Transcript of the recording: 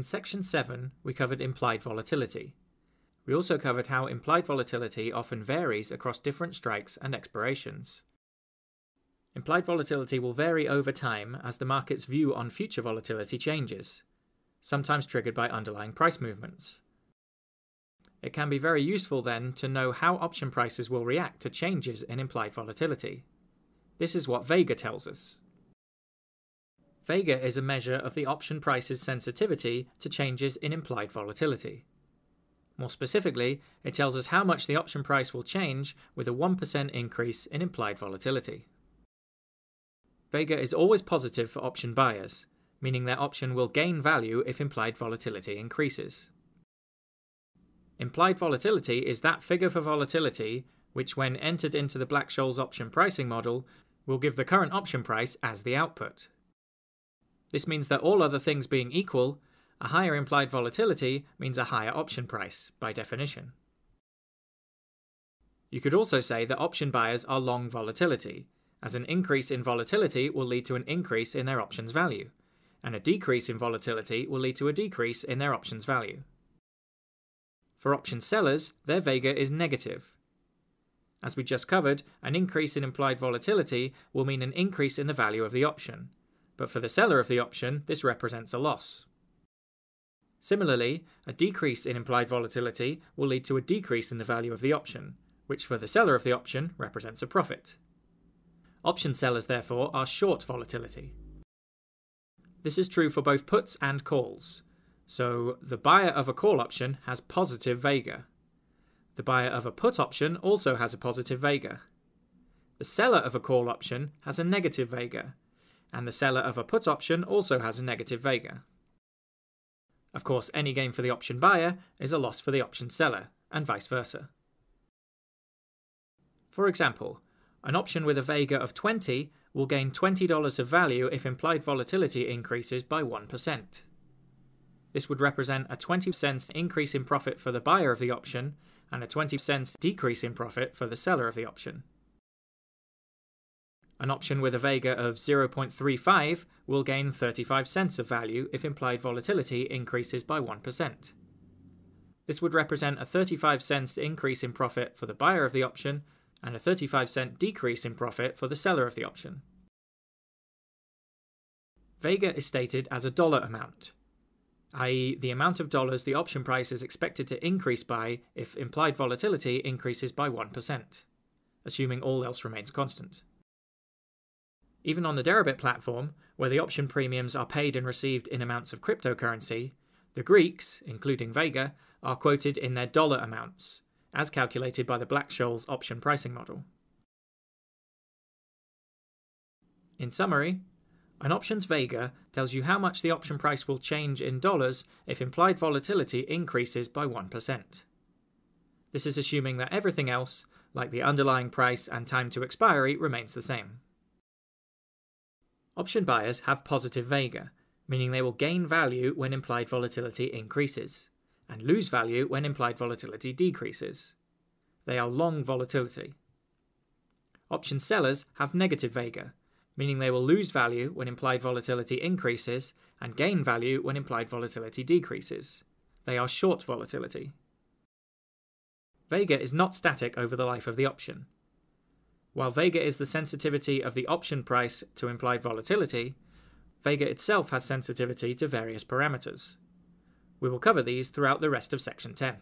In section 7, we covered implied volatility. We also covered how implied volatility often varies across different strikes and expirations. Implied volatility will vary over time as the market's view on future volatility changes, sometimes triggered by underlying price movements. It can be very useful then to know how option prices will react to changes in implied volatility. This is what Vega tells us. Vega is a measure of the option price's sensitivity to changes in implied volatility. More specifically, it tells us how much the option price will change with a 1% increase in implied volatility. Vega is always positive for option buyers, meaning their option will gain value if implied volatility increases. Implied volatility is that figure for volatility which, when entered into the Black Scholes option pricing model, will give the current option price as the output. This means that all other things being equal, a higher implied volatility means a higher option price, by definition. You could also say that option buyers are long volatility, as an increase in volatility will lead to an increase in their options value, and a decrease in volatility will lead to a decrease in their options value. For option sellers, their vega is negative. As we just covered, an increase in implied volatility will mean an increase in the value of the option, but for the seller of the option, this represents a loss. Similarly, a decrease in implied volatility will lead to a decrease in the value of the option, which for the seller of the option represents a profit. Option sellers, therefore, are short volatility. This is true for both puts and calls, so the buyer of a call option has positive Vega. The buyer of a put option also has a positive Vega. The seller of a call option has a negative Vega, and the seller of a put option also has a negative Vega. Of course, any gain for the option buyer is a loss for the option seller, and vice versa. For example, an option with a Vega of 20 will gain $20 of value if implied volatility increases by 1%. This would represent a 20 cents increase in profit for the buyer of the option and a 20 cents decrease in profit for the seller of the option. An option with a Vega of 0.35 will gain 35 cents of value if implied volatility increases by 1%. This would represent a 35 cents increase in profit for the buyer of the option and a 35 cent decrease in profit for the seller of the option. Vega is stated as a dollar amount, i.e., the amount of dollars the option price is expected to increase by if implied volatility increases by 1%, assuming all else remains constant. Even on the Deribit platform, where the option premiums are paid and received in amounts of cryptocurrency, the Greeks, including Vega, are quoted in their dollar amounts, as calculated by the Black Scholes option pricing model. In summary, an options Vega tells you how much the option price will change in dollars if implied volatility increases by 1%. This is assuming that everything else, like the underlying price and time to expiry, remains the same. Option buyers have positive Vega, meaning they will gain value when implied volatility increases, and lose value when implied volatility decreases. They are long volatility. Option sellers have negative Vega, meaning they will lose value when implied volatility increases and gain value when implied volatility decreases. They are short volatility. Vega is not static over the life of the option. While Vega is the sensitivity of the option price to implied volatility, Vega itself has sensitivity to various parameters. We will cover these throughout the rest of section 10.